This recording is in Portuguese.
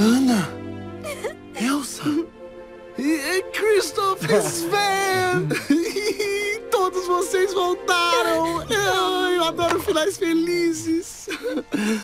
Ana! Elsa! E Christoph Sven! Todos vocês voltaram! Eu, eu adoro finais felizes!